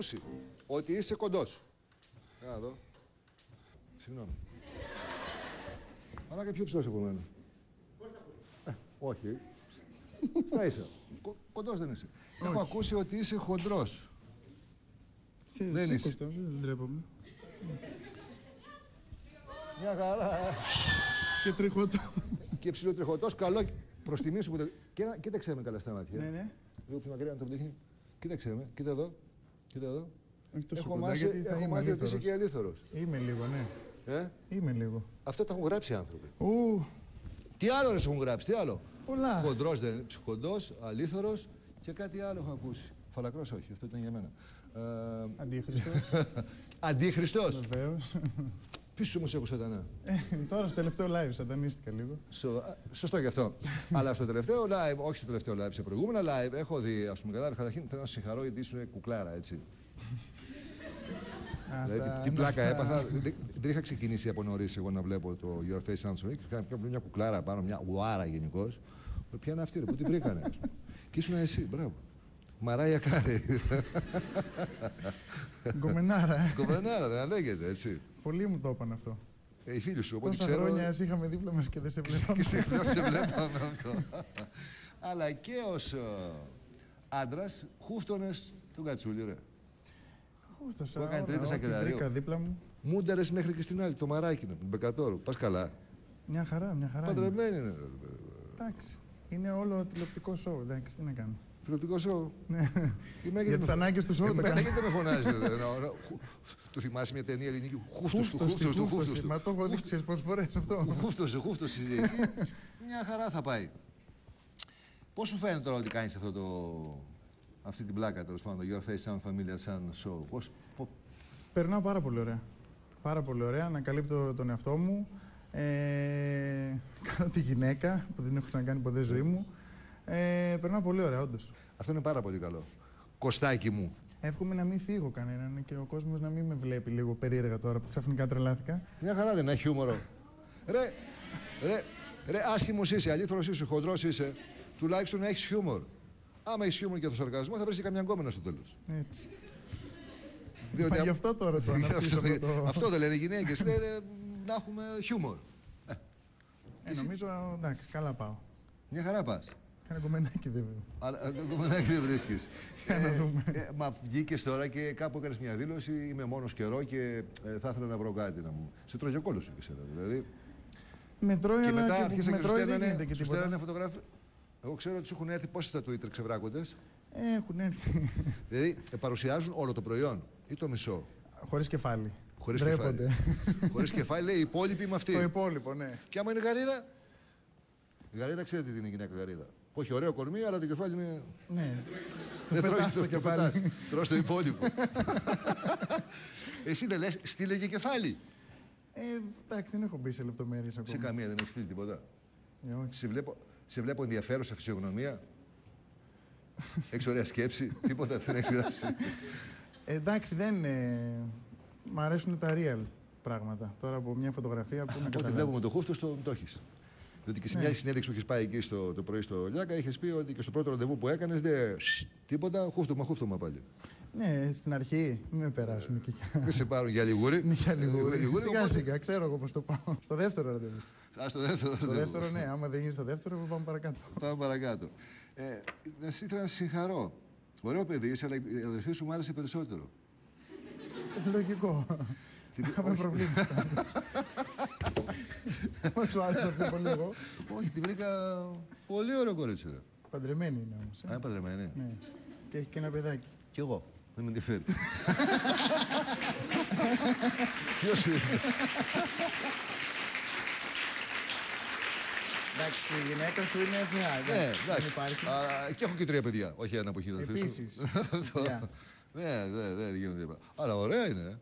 ακούσει ότι είσαι κοντός. Να δω. Συγγνώμη. Αλλά και πιο ψηλός από μένα. Ε, όχι. Στα είσαι. Κο, κοντός δεν είσαι. Έχω ακούσει ότι είσαι χοντρός. Δεν είσαι. Δεν ντρέπομαι. Μια χαρά. ε. Και τριχωτός. Και ψηλοτριχωτός, καλό προς τιμή σου που το... Κοίτα, κοίταξε με καλά στα μάτια. Ναι, ναι. Λίγο πιο μακριά να το δείχνει. Κοίταξε με. Κοίτα εδώ. Κοίτα εδώ. Όχι τόσο Έχω κοντά, μάθει, γιατί θα έχω είμαι μάθει ότι είσαι αλήθωρος. και αλήθωρος. Είμαι λίγο, ναι. Ε; Είμαι λίγο. Αυτά τα έχουν γράψει οι άνθρωποι. Ου, Τι άλλο ρε σου έχουν γράψει, τι άλλο; πολλά. Χοντρός δεν είναι. Ψυχοντός, αλήθωρος και κάτι άλλο έχω ακούσει. Φαλακρός όχι, αυτό ήταν για μένα. Ε, Αντίχριστος, Αντίχριστος. βεβαίως. Πίσω μου σε έχω σατανά. Ε, Τώρα στο τελευταίο live σατανίστηκα λίγο. Σο- α, Σωστό και αυτό. Αλλά στο τελευταίο live, όχι στο τελευταίο live, σε προηγούμενα live, έχω δει, ας πούμε, καταρχήν καταρχήν θέλω να σε συγχαρώ γιατί ήσουν κουκλάρα, έτσι. Α, δηλαδή, τα- τι πλάκα τα- έπαθα. Δεν, δεν είχα ξεκινήσει από νωρίς εγώ να βλέπω το Your Face Sounds Week. Είχα μια- μια κουκλάρα πάνω, μια ουάρα γενικώς. Ποια είναι αυτή, ρε, πού τη βρήκανε; ας πούμε. και ήσουν εσύ, μπράβο. Mariah Carey. Γκομενάρα, ε. Γκομενάρα, δεν λέγεται, έτσι. Πολλοί μου το είπαν αυτό. Ε, οι φίλοι σου, οπότε Τόσα ξέρω. χρόνια εσύ είχαμε δίπλα μας και δεν σε Και βλέπαμε. σε σε βλέπαμε αυτό. Αλλά και ως άντρας, χούφτονε τον κατσούλη, ρε. Ούτως, Που έκανε ώρα, τρίτη ό,τι σακελαρίου. βρήκα δίπλα μου. Μούνταρες μέχρι και στην άλλη, το μαράκι, τον Μπεκατόρο. Πας καλά. Μια χαρά, μια χαρά. είναι. Παντρεμένη είναι. Εντάξει. Είναι όλο τηλεοπτικό σοου. Εντάξει, τι να κάνω. Τηλεοπτικό σοου. Ναι. Εμένα Για γιατί τις με- ανάγκες του σοου το Εμένα κάνω. γιατί δεν με φωνάζετε. δε, εννοώ, εννοώ, χου- Του θυμάσαι μια ταινία ελληνική. Χούφτος του, Χούφτωση, χούφτος του, χούφτωση. χούφτος του. Μα το έχω δει ξέρεις πόσες φορές αυτό. Χούφτωσε, χούφτωσε. Μια χαρά θα πάει. Πώς σου φαίνεται τώρα ότι κάνεις αυτό το. Αυτή την πλάκα τέλος πάντων, το Your Face Sound Familiar Sun Show. Πώς, πο- Περνάω πάρα πολύ ωραία. Πάρα πολύ ωραία. Ανακαλύπτω τον εαυτό μου. Ε, κάνω τη γυναίκα που δεν έχω να κάνει ποτέ ζωή μου. Ε, περνάω πολύ ωραία, όντως. Αυτό είναι πάρα πολύ καλό. Κωστάκι μου. Εύχομαι να μην φύγω κανέναν και ο κόσμος να μην με βλέπει λίγο περίεργα τώρα που ξαφνικά τρελάθηκα. Μια χαρά δεν έχει χιούμορο. Ρε, ρε, ρε, άσχημος είσαι, αλήθωρο είσαι, χοντρός είσαι. Τουλάχιστον έχεις χιούμορ. Άμα έχεις χιούμορ και το σαρκασμό, θα βρεις και καμιά γκόμενα στο τέλος. Έτσι. Μα γι' αυτό τώρα το αναπτύσσω αυτό, αυτό το... αυτό δεν λένε οι γυναίκες. Λένε να έχουμε χιούμορ. Ε, νομίζω, εντάξει, καλά πάω. Μια χαρά πας. Κάνε κομμενάκι βέβαια. Αλλά ε, γκόμενάκι δεν βρίσκεις. Για να δούμε. μα βγήκες τώρα και κάπου έκανες μια δήλωση. Είμαι μόνος καιρό και ε, θα ήθελα να βρω κάτι να μου. Σε τρώγε ο κόλλο σου και σένα. Δηλαδή. Μετρώει, και μετά αλλά και, αρχίσαν και σου μετρώει δεν στέλνανε, γίνεται και σου τίποτα. στέλνανε φωτογραφίες. Εγώ ξέρω ότι σου έχουν έρθει πόσε στα Twitter ξεβράκοντες. Ε, έχουν έρθει. Δηλαδή ε, παρουσιάζουν όλο το προϊόν ή το μισό; Χωρίς κεφάλι. Χωρίς Ντρέπονται. κεφάλι. Χωρίς κεφάλι, λέει οι υπόλοιποι με αυτή. Το υπόλοιπο, ναι. Και άμα είναι γαρίδα; Η γαρίδα ξέρετε τι είναι η γυναίκα γαρίδα. Που έχει ωραίο κορμί, αλλά το κεφάλι είναι. ναι. Δεν πετάς τρώει το το κεφάλι. κεφάλι. Τρως το υπόλοιπο. Εσύ δεν λες, στείλε και κεφάλι. Ε, εντάξει, δεν έχω μπει σε λεπτομέρειες ακόμα. Σε καμία δεν έχεις στείλει τίποτα. Ε, όχι. Σε βλέπω, σε βλέπω ενδιαφέρουσα φυσιογνωμία. Έχεις ωραία σκέψη. Τίποτα δεν έχεις γράψει. Ε, εντάξει, δεν. Ε, μ' αρέσουν τα real πράγματα. Τώρα από μια φωτογραφία που να Ό,τι καταλάβεις. βλέπουμε το χούφτο, το, το έχεις. Διότι και σε Ναι. μια συνέντευξη που έχεις πάει εκεί στο, το πρωί στο Λιάκα, είχες πει ότι και στο πρώτο ραντεβού που έκανες δεν. Τίποτα, χούφτωμα, χούφτωμα πάλι. Ναι, στην αρχή μην με περάσουν εκεί. Δεν σε πάρουν για λιγούρι. Ναι, για λίγο. Ε, λιγούρι, Σιγά οπότε- σιγά, ξέρω εγώ πώς το πάω. Στο δεύτερο ραντεβού. Α, στο δεύτερο. Στο ραντεβού. δεύτερο, ναι, άμα δεν γίνει στο δεύτερο, πάμε παρακάτω. Πάμε παρακάτω. Ε, να σε ήθελα να σε συγχαρώ. Ωραίο παιδί είσαι, αλλά η αδερφή σου μου άρεσε περισσότερο. Λογικό. Είχαμε προβλήματα. Μα σου άρεσε πιο πολύ εγώ. Όχι, τη βρήκα πολύ ωραίο κορίτσι. ρε. Παντρεμένη είναι όμως. Α, είναι παντρεμένη. Ναι. Και έχει και ένα παιδάκι. Κι εγώ. Δεν με ενδιαφέρει. Ποιος σου είναι; Εντάξει, και η γυναίκα σου είναι εθνιά. Ναι, εντάξει, δεν εντάξει. υπάρχει. Α, Και έχω και τρία παιδιά. Όχι ένα που έχει αδερφή σου. Επίσης. Αυτό. Γεια. Ναι, δεν δεν γίνονται. τίποτα. Αλλά ωραία είναι.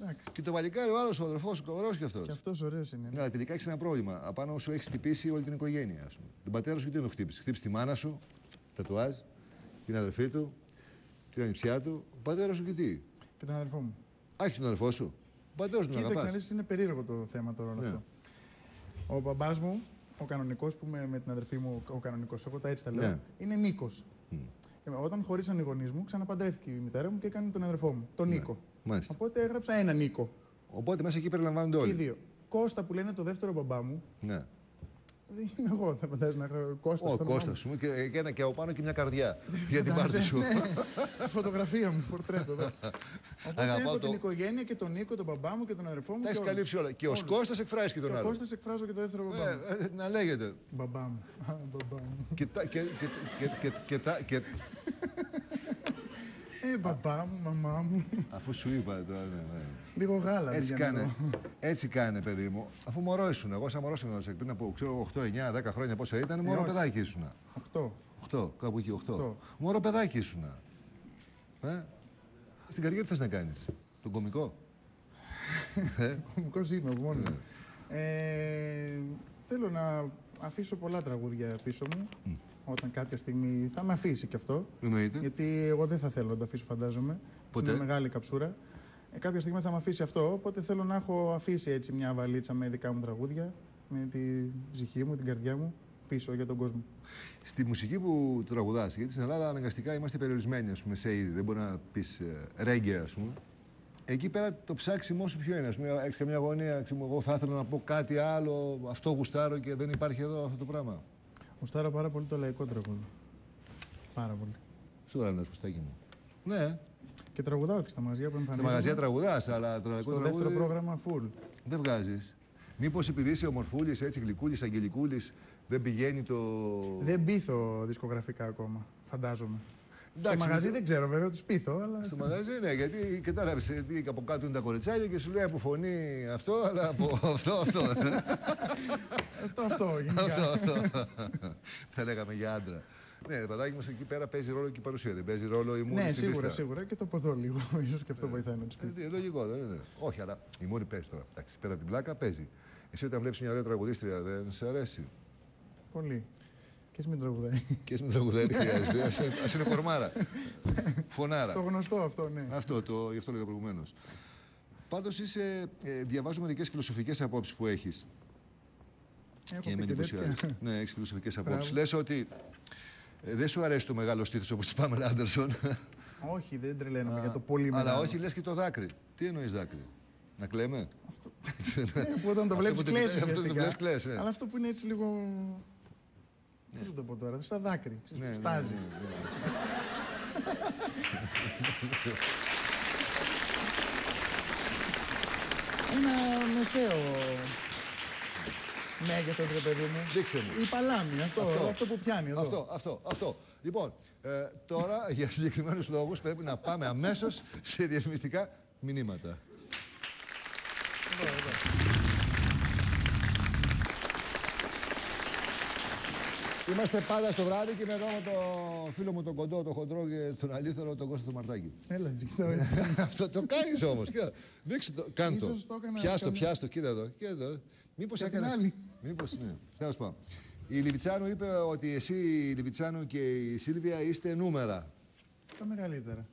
Ε. Εντάξει. Και το βαλικάρι, ο άλλος ο αδερφός σου, ωραίο κι αυτός. Και αυτός ωραίος είναι. Ναι, αλλά τελικά έχεις ένα πρόβλημα. Απάνω σου έχεις χτυπήσει όλη την οικογένεια. Ας πούμε. Τον πατέρα σου γιατί δεν τον χτύπησε; Χτύπησε τη μάνα σου, τατουάζ, την αδερφή του, την ανιψιά του. Ο πατέρας σου και τι; Και τον αδερφό μου. Α, έχει τον αδερφό σου. Ο πατέρας σου τον Κοίταξε, να αγαπάς. δεις, είναι περίεργο το θέμα τώρα όλο Ναι. αυτό. Ο μπαμπάς μου, ο κανονικός που είμαι με την αδερφή μου, ο κανονικός, εγώ τα έτσι τα λέω, Ναι. είναι Νίκος. Και όταν χωρίσαν οι γονείς μου, ξαναπαντρεύτηκε η μητέρα μου και έκανε τον αδερφό μου, τον Ναι. Νίκο. Μάλιστα. Οπότε έγραψα ένα Νίκο. Οπότε μέσα εκεί περιλαμβάνονται Ή όλοι. δύο. Κώστα που λένε το δεύτερο μπαμπά μου, Ναι. δεν είμαι εγώ. Θα φαντάζομαι να έγραφα Κώστα. Ο στο όνομά Κώστας μου. μου και, και, ένα, και από πάνω και μια καρδιά για την πάρτι σου. Ναι, φωτογραφία μου, πορτρέτο εδώ. Οπότε Αγαπάω έχω το- την οικογένεια και τον Νίκο, τον μπαμπά μου και τον αδερφό μου. Τα έχεις και όλους. καλύψει όλα. Και ο Όλους. Κώστας εκφράζει και τον Και ο άλλο. Κώστας εκφράζω και το δεύτερο μπαμπά μου. Ε, ε, να λέγεται. Μπαμπά μου. Α, μπαμπά μου. Και, τα- και, και, και, και, και, τα- και, Ε, μπαμπά μου, μαμά μου. αφού σου είπα τώρα, ναι, ναι. Λίγο γάλα. Έτσι για να κάνε. δω. Έτσι κάνε, παιδί μου. Αφού μωρό ήσουν. Εγώ, σαν μωρό ήμουν πριν από ξέρω, 8, 9, 10 χρόνια πόσα ήταν, μωρό όχι. παιδάκι ήσουν. Οκτώ. 8, κάπου εκεί, 8. Οκτώ. Μωρό παιδάκι ήσουν. Ε; Στην καριέρα τι θες να κάνεις. Τον κομικό. ε; Κομικό είμαι από μόνο. μου. Ε, θέλω να αφήσω πολλά τραγούδια πίσω μου. Όταν κάποια στιγμή θα με αφήσει κι αυτό. Εννοείται. Γιατί εγώ δεν θα θέλω να το αφήσω, φαντάζομαι. Ποτέ. Είναι μεγάλη καψούρα. Ε, κάποια στιγμή θα με αφήσει αυτό. Οπότε θέλω να έχω αφήσει έτσι μια βαλίτσα με δικά μου τραγούδια. Με τη ψυχή μου, την καρδιά μου πίσω για τον κόσμο. Στη μουσική που τραγουδάς, γιατί στην Ελλάδα αναγκαστικά είμαστε περιορισμένοι ας πούμε, σε είδη. Δεν μπορεί να πεις ε, ρέγγε, ας πούμε. Εκεί πέρα το ψάξιμό σου ποιο είναι, ας πούμε, έχεις καμιά γωνία. Ξέρω, εγώ θα ήθελα να πω κάτι άλλο, αυτό γουστάρω και δεν υπάρχει εδώ αυτό το πράγμα. Γουστάρω πάρα πολύ το λαϊκό τραγούδι. Πάρα πολύ. Σου ένας σκουστάκι μου. Ναι, Και τραγουδάω και στα μαγαζιά που στα εμφανίζομαι. μαγαζιά τραγουδάς, αλλά το λαϊκό Στο δεύτερο τραγούδι πρόγραμμα full. δεν βγάζεις. Μήπως επειδή είσαι ομορφούλης, έτσι γλυκούλης, αγγελικούλης, δεν πηγαίνει το. Δεν πείθω δισκογραφικά ακόμα, φαντάζομαι. Εντάξει, στο μαγαζί με- δεν ξέρω, βέβαια, τους πείθω, αλλά. Στο μαγαζί, ναι, γιατί κατάλαβες ότι από κάτω είναι τα κοριτσάκια και σου λέει από φωνή αυτό, αλλά από αυτό, αυτό. Ε, το αυτό, γενικά. αυτό, αυτό. Θα λέγαμε για άντρα. Ναι, παιδάκι μου, εκεί πέρα παίζει ρόλο και η παρουσία. Δεν παίζει ρόλο η μούρη ναι, στην σίγουρα, πίστα. σίγουρα. Και το ποδό λίγο. ίσως και αυτό βοηθάει να τους πει. Ε, Λογικό, δεν είναι. Όχι, αλλά η μούρη παίζει τώρα. Εντάξει, πέρα από την πλάκα παίζει. Εσύ όταν βλέπεις μια ωραία τραγουδίστρια δεν σε αρέσει; Πολύ. Και εσύ μην τραγουδάει. Και εσύ με τραγουδάει δεν χρειάζεται. Ας είναι- Ας είναι κορμάρα. Φωνάρα. το γνωστό αυτό, ναι. Αυτό, το, γι' αυτό λέγα προηγουμένως. Πάντως είσαι. Ε, διαβάζω μερικές φιλοσοφικές απόψεις που έχεις. Έχω Και πει με και εντυπωσιάζει. τέτοια. ναι, έχεις φιλοσοφικές απόψεις. Μπράβο. Λες ότι ε, δεν σου αρέσει το μεγάλο στήθος όπως τη Πάμελ Άντερσον. Όχι, δεν τρελαίνομαι για το πολύ Αλλά μεγάλο. όχι, λες και το δάκρυ. Τι εννοείς δάκρυ; Να κλαίμε; Ναι, που όταν το Αυτό βλέπεις, που το κλαις κοιτάς, αυτό το ουσιαστικά. βλέπεις, κλαις, ε. Αλλά αυτό που είναι έτσι λίγο. Πώ θα το πω τώρα, στα δάκρυ. ξέρεις, Ναι, που ναι, στάζει. ναι, ναι. Ένα μεσαίο μέγεθος, ρε παιδί μου. Δείξε μου. Η παλάμη, αυτό, Αυτό. αυτό. που πιάνει εδώ. Αυτό, αυτό, αυτό. Λοιπόν, ε, τώρα για συγκεκριμένους λόγους πρέπει να πάμε αμέσως σε διαφημιστικά μηνύματα. Εδώ, εδώ. Είμαστε πάντα στο βράδυ και είμαι εδώ με τον φίλο μου τον κοντό, τον χοντρό και τον αλήθωρο, τον Κώστα του Μαρτάκη. Έλα, έτσι, κοιτάω έτσι. Αυτό το κάνεις όμως. Δείξε το. Κάνε το. Ίσως το έκανα Πιάστο, καμιά- πιάστο, κοίτα εδώ. Κοίτα εδώ. Μήπως Για την έκανε. άλλη. Μήπως ναι. Τέλος πάντων. Η Λιβιτσάνου είπε ότι εσύ, η Λιβιτσάνου και η Σίλβια είστε νούμερα. Τα μεγαλύτερα.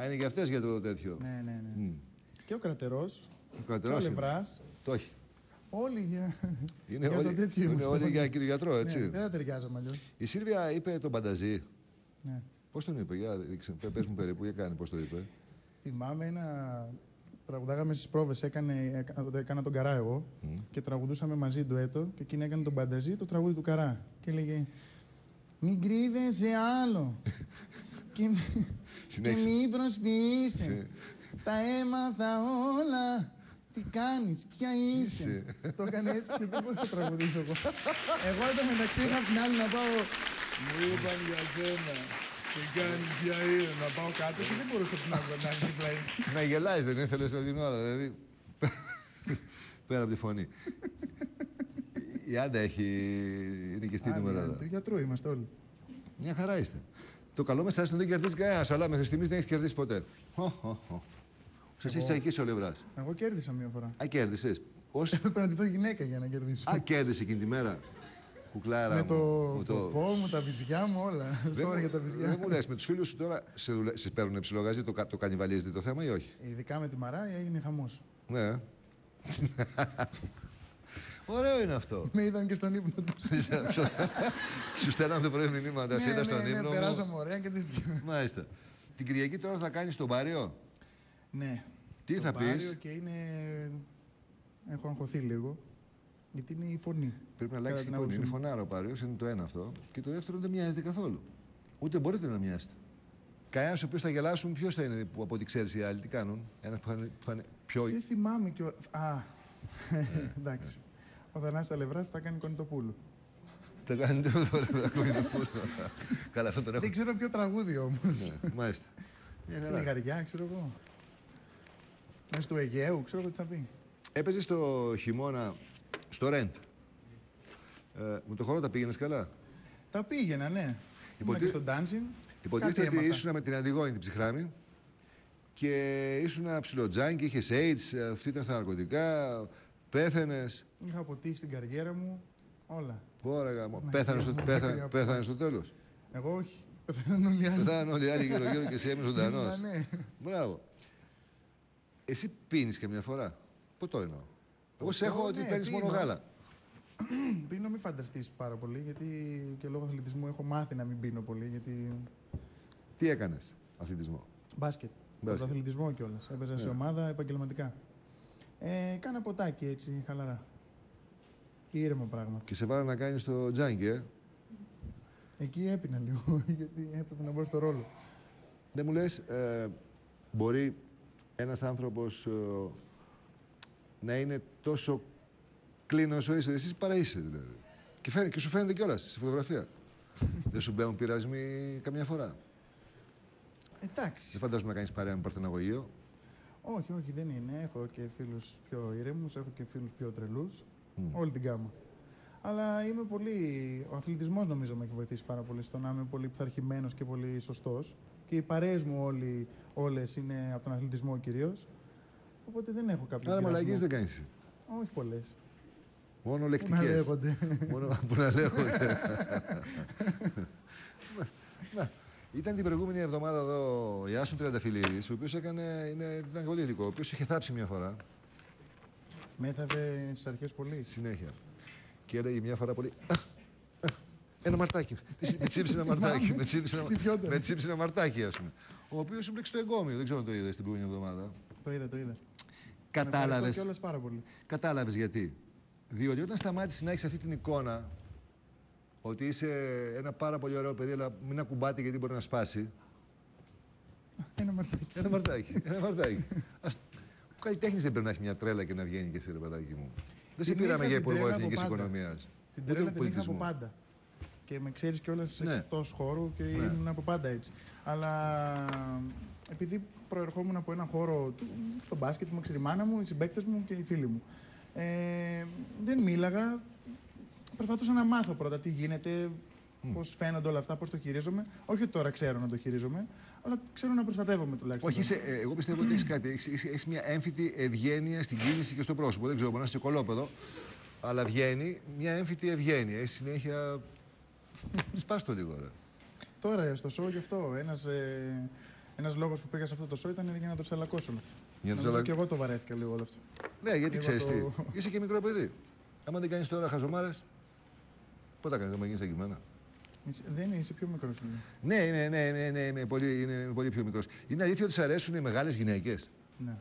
Α, είναι για αυτές για το τέτοιο. Ναι, ναι, ναι. Μμ. Και ο κρατερός. Ο Και ο κρατερός είναι. λευράς. Το έχει. Όλοι για. Είναι για όλοι, το τέτοιο είναι είμαστε όλοι όλοι. για κύριο γιατρό, έτσι. Ναι, δεν θα ταιριάζαμε αλλιώς. Η Σίλβια είπε τον Πανταζή. Ναι. Πώς τον είπε, για δείξε, πε- πες μου περίπου, για κάνει, πώς το είπε. Θυμάμαι ένα. Τραγουδάγαμε στις πρόβες, έκανε, έκα- έκανα τον καρά εγώ και τραγουδούσαμε μαζί ντουέτο και εκείνη έκανε τον πανταζή το τραγούδι του καρά. Και έλεγε Μην κρύβεσαι άλλο και, μη- και Συνέχισε. μην προσποιείσαι. Σε- Τα έμαθα όλα. Τι κάνεις, ποια είσαι; Είσαι. το έκανε έτσι και δεν μπορούσα να τραγουδήσω εγώ. εγώ εδώ μεταξύ είχα την άλλη να πάω. Μου είπαν για σένα. Τι κάνει, ποια είναι, να πάω κάτω και δεν μπορούσα την άλλη να είναι δίπλα έτσι. Να γελάεις, δεν ήθελες να την ώρα, δηλαδή. Πέρα από τη φωνή. Η Άντα έχει νικηστεί Άλλη, νούμερα. άλλη, Του γιατρού είμαστε όλοι. Μια χαρά είστε. Το καλό με εσάς είναι ότι δεν κερδίζει κανένας, αλλά μέχρι στιγμής δεν έχεις κερδίσει ποτέ. Σας έχει τσακίσει ο Λευράς. Εγώ κέρδισα μία φορά. Α, κέρδισες. Ως... Πρέπει να ντυθώ γυναίκα για να κερδίσω. Α, κέρδισε εκείνη τη μέρα. Κουκλάρα με μου. το, Μου το πό μου, τα βυζιά μου, όλα. Δεν Sorry μου- για τα βυζιά. Δεν μου λες, με τους φίλους σου τώρα σε, δουλε... σε παίρνουν ψιλογαζί, το, κα- το κανιβαλίζετε το θέμα ή όχι; Ειδικά με τη Μαράια έγινε χαμός. Ναι. Ωραίο είναι αυτό. Με είδαν και στον ύπνο τους. Σου στέλναν το πρωί μηνύματα, σε είδα στον ναι, ύπνο. ναι, μου. περάσαμε ωραία και τέτοια. Μάλιστα. Την Κυριακή τώρα θα κάνεις τον Πάριο; Ναι. Τι Το θα Πάριο πεις; Και είναι... Έχω αγχωθεί λίγο. Γιατί είναι η φωνή. Πρέπει να Κατά αλλάξει την η φωνή. άποψή Είναι μου. φωνάρα ο Πάριο, είναι το ένα αυτό. Και το δεύτερο δεν μοιάζεται καθόλου. Ούτε μπορείτε να μοιάσετε. Κανένας ο οποίος θα γελάσουν, ποιος θα είναι που από ό,τι ξέρεις οι άλλοι τι κάνουν. Ένας που θα είναι, που θα είναι πιο. Δεν θυμάμαι και... Α, εντάξει. Ο Θανάσης Ταλευράς θα κάνει κονιτοπούλου. Τα κάνει το ακόμη το πουλο. Καλά, αυτό τον έχω. Δεν ξέρω ποιο τραγούδι όμως. Ναι, Μάλιστα. Μια χαρά. Λιγαριά, ξέρω εγώ. Μέσα του Αιγαίου, ξέρω εγώ τι θα πει. Έπαιζες το χειμώνα στο Ρεντ. Ε, με το χώρο τα πήγαινες καλά; Τα πήγαινα, ναι. Ήμουν Υποτε- και στο dancing. Υποτίθεται Κάτι ότι έμαθα. ήσουν με την Αντιγόνη την ψυχράμη και ήσουν ψιλοτζάνι και είχες AIDS, αυτή ήταν στα ναρκωτικά, πέθανε. Είχα αποτύχει στην καριέρα μου. Όλα. Πόρα γάμο. Μα, Πέθανε στο, Θεέ μου, πέθανε, μακριά από πέθανε στο τέλος. Εγώ όχι. Πεθαίνουν όλοι οι άλλοι. Πεθάνε όλοι οι άλλοι γύρω-γύρω και εσύ έμεινε ζωντανός. Ήμουνα, ναι. Μπράβο. Εσύ πίνεις και μια φορά. Ποτό εννοώ. Εγώ σε έχω ότι ναι, παίρνεις μόνο πίνω. γάλα. Πίνω, μην φανταστείς πάρα πολύ, γιατί και λόγω αθλητισμού έχω μάθει να μην πίνω πολύ, γιατί. Τι έκανες αθλητισμό; Μπάσκετ. Μπάσκετ. Το αθλητισμό κιόλας. Έπαιζα σε Ναι. ομάδα επαγγελματικά. Ε, κάνα ποτάκι έτσι, χαλαρά. Ήρεμο πράγμα. Και σε βάλα να κάνεις το τζάνκι, ε. Εκεί έπινα λίγο, γιατί έπρεπε να μπω στο ρόλο. Δεν μου λες, ε, μπορεί ένας άνθρωπος ε, να είναι τόσο κλίνο όσο είσαι, εσύ παρά είσαι δηλαδή. Και, φαίνεται, και σου φαίνεται κιόλας στη φωτογραφία. Δεν σου μπαίνουν πειρασμοί καμιά φορά. Εντάξει. Δεν φαντάζομαι να κάνεις παρέα με παρτεναγωγείο. Όχι, όχι, δεν είναι. Έχω και φίλους πιο ήρεμους, έχω και φίλους πιο τρελούς. Μμ. Όλη την γάμα. Αλλά είμαι πολύ. Ο αθλητισμός νομίζω με έχει βοηθήσει πάρα πολύ στο να είμαι πολύ πειθαρχημένος και πολύ σωστός. Και οι παρέες μου όλοι, όλες είναι από τον αθλητισμό κυρίως. Οπότε δεν έχω κάποιο Άρα πειρασμό. μαλακίες δεν κάνεις. εσύ. Όχι πολλές. Μόνο Πού να λεκτικές. λέγονται. Μόνο που να λέγονται. Να, Ήταν την προηγούμενη εβδομάδα εδώ ο Ιάσον Τριανταφυλλίδης, ο οποίος έκανε, είναι, ήταν πολύ υλικό, ο οποίος είχε θάψει μια φορά. Μέθαβε στις αρχές πολύ. Συνέχεια. Και έλεγε μια φορά πολύ. «Αχ, αχ, Ένα μαρτάκι. Με τσίπησε ένα μαρτάκι. Με τσίπησε ένα, Τι πιόταν. με τσίπησε ένα μαρτάκι, ας πούμε. Ο οποίος σου μπλέξει το εγκόμιο. Δεν ξέρω αν το είδες την προηγούμενη εβδομάδα. Το είδα, το είδα. Κατάλαβε. κιόλας πάρα πολύ. Κατάλαβες γιατί. Διότι όταν σταμάτησες να έχεις αυτή την εικόνα ότι είσαι ένα πάρα πολύ ωραίο παιδί, αλλά μην ακουμπάτε γιατί μπορεί να σπάσει. Ένα μαρτάκι. Ένα μαρτάκι. Ένα μαρτάκι. Ας... Ο καλλιτέχνης δεν πρέπει να έχει μια τρέλα και να βγαίνει και εσύ, ρε παιδάκι μου. Δεν σε Την πήραμε είχα για την υπουργό τρέλα από εθνικής πάντα. οικονομίας. Την τρέλα την είχα από πάντα. Και με ξέρεις κιόλας Ναι. εκτός χώρου και ήμουν από πάντα έτσι. Αλλά επειδή προερχόμουν από έναν χώρο του, στο μπάσκετ, μου ξέρει η μάνα μου, οι συμπαίκτες μου και οι φίλοι μου. Ε, δεν μίλαγα. Προσπαθούσα να μάθω πρώτα τι γίνεται, πώς φαίνονται όλα αυτά, πώς το χειρίζομαι. Όχι ότι τώρα ξέρω να το χειρίζομαι, αλλά ξέρω να προστατεύομαι τουλάχιστον. Όχι, είσαι, ε, εγώ πιστεύω ότι έχεις κάτι. Έχεις μια έμφυτη ευγένεια στην κίνηση και στο πρόσωπο. Δεν ξέρω, μπορεί να είσαι κολόπεδο, αλλά βγαίνει μια έμφυτη ευγένεια. Έχεις συνέχεια. Σπάς το λίγο, ρε. Τώρα στο show γι' αυτό. Ένας ε, ένας λόγος που πήγα σε αυτό το show ήταν για να το τσαλακώσω όλο αυτό. Για να το Νομίζω τσαλα- και εγώ το βαρέθηκα λίγο όλο αυτό. Ναι, γιατί Λίγο ξέρεις το- τι. Είσαι και μικρό παιδί. Άμα δεν κάνεις τώρα χαζομάρες, πότε θα κάνεις, θα γίνεις σαν κειμένα. Είσαι- δεν είσαι πιο μικρός. Ναι, ναι, ναι, ναι, ναι, είμαι πολύ, είναι πολύ πιο μικρός. Είναι αλήθεια ότι σε αρέσουν οι μεγάλες γυναίκες; Ναι.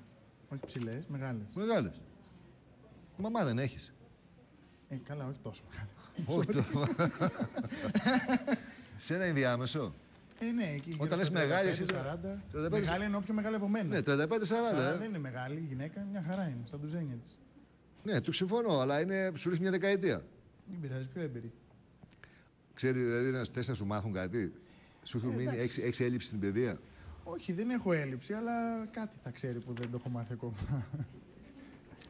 Όχι ψηλές, μεγάλες. Μεγάλες. Μαμά δεν έχεις. Ε, καλά, όχι τόσο μεγάλες. Όχι το. σε ένα ενδιάμεσο. Ε, ναι, εκεί γύρω Όταν στα λες μεγάλη, 35, εσύ δεν- 40. 35, Μεγάλη εννοώ πιο μεγάλη από μένα. Ναι, 35-40. Αλλά ε. δεν είναι μεγάλη η γυναίκα, μια χαρά είναι, στα ντουζένια τη. Ναι, του συμφωνώ, αλλά είναι, σου ρίχνει μια δεκαετία. Μην πειράζει, πιο έμπειρη. Ξέρει, δηλαδή, να, θες να σου μάθουν κάτι; Σου έχουν Ε, μείνει, εντάξει. έχεις, έχεις έλλειψη στην παιδεία; Όχι, δεν έχω έλλειψη, αλλά κάτι θα ξέρει που δεν το έχω μάθει ακόμα.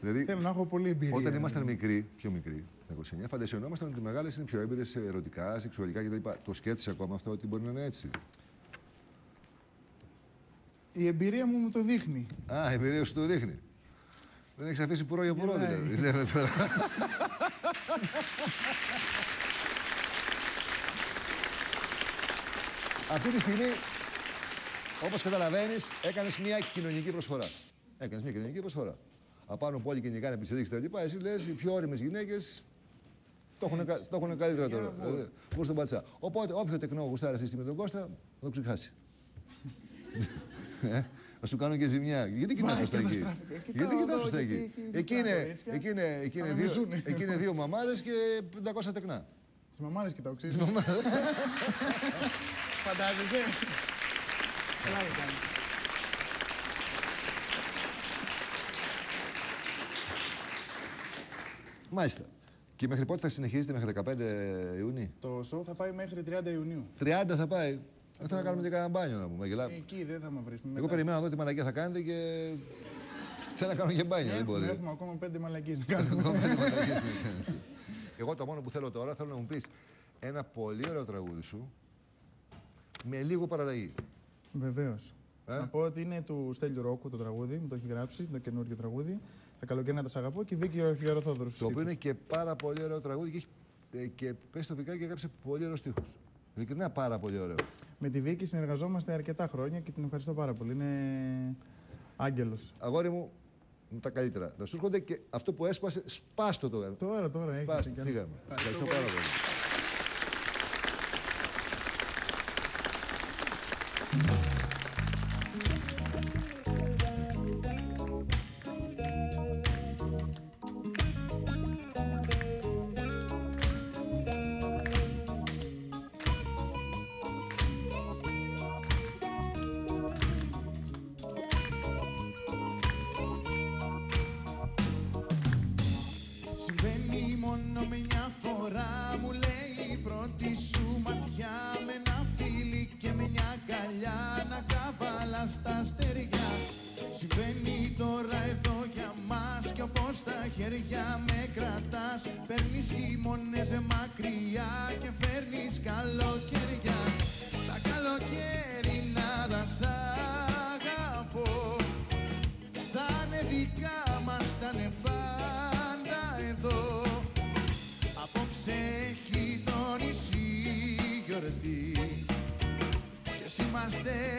Δηλαδή, Θέλω να έχω πολύ εμπειρία. όταν ήμασταν μικροί, πιο μικροί, τα 29, φαντασιωνόμασταν ότι οι μεγάλες είναι πιο έμπειρες ερωτικά, σεξουαλικά κτλ. Το σκέφτεσαι ακόμα αυτό ότι μπορεί να είναι έτσι; Η εμπειρία μου μου το δείχνει. Α, η εμπειρία σου το δείχνει. Δεν έχεις αφήσει πουρό για πουρό, Γελάει. δηλαδή. Λέμε τώρα. Αυτή τη στιγμή, όπως καταλαβαίνεις, έκανες μια κοινωνική προσφορά. Έκανες μια κοινωνική προσφορά. απάνω που όλοι κυνηγάνε επιστηρίξει τα λοιπά. Εσύ λες οι πιο όριμες γυναίκες το έχουν, κα- το έχουν καλύτερα τώρα. Δηλαδή, Πού στον πατσά. Οπότε όποιο τεκνό γουστάρει αυτή τη στιγμή τον Κώστα, θα το ξεχάσει. Ε, Θα σου κάνω και ζημιά. Γιατί κοιτάς Βάει προς τα και τα εκεί. στράφη. Ε, Γιατί κοιτάω κοιτάς εδώ προς τα και εκεί. εκεί, εκεί Εκεί κοιτάω, είναι- έτσι, Εκεί είναι- εκεί είναι να με δύο- ζουνε. εκεί είναι δύο μαμάδες και 500 τεκνά. Τις μαμάδες κοιτάω, ξέρεις. Φαντάζεσαι. Καλά δεν κάνεις. Μάλιστα. Και μέχρι πότε θα συνεχίζετε, μέχρι 15 Ιουνίου. Το show θα πάει μέχρι 30 Ιουνίου. 30 θα πάει. Δεν θα να κάνουμε και κανένα μπάνιο να πούμε. Γελά. Εκεί δεν θα με βρεις. Εγώ περιμένω να δω τι μαλακία θα κάνετε και. Θέλω να κάνω και μπάνιο. Δεν Έχουμε, μπορεί. έχουμε ακόμα πέντε μαλακίες να κάνουμε. Ακόμα πέντε μαλακίες να κάνετε. Εγώ το μόνο που θέλω τώρα θέλω να μου πεις ένα πολύ ωραίο τραγούδι σου με λίγο παραλλαγή. Βεβαίως. Ε; Να πω ότι είναι του Στέλιου Ρόκου το τραγούδι, μου το έχει γράψει, το καινούργιο τραγούδι. Τα καλοκαίρια να τα σ' αγαπώ και Βίκυ Χιλιοθόδωρου. Το οποίο είναι και πάρα πολύ ωραίο τραγούδι και, έχει, ε, και πέσει το βικά και έγραψε πολύ ωραίο στίχο. Ειλικρινά πάρα πολύ ωραίο. Με τη Βίκη συνεργαζόμαστε αρκετά χρόνια και την ευχαριστώ πάρα πολύ. Είναι άγγελος. Αγόρι μου, τα καλύτερα. Να σου έρχονται και αυτό που έσπασε, σπάστο το. Τώρα, τώρα έχει. Σπάστο, φύγαμε. Ευχαριστώ πάρα πολύ. Συμβαίνει εσύ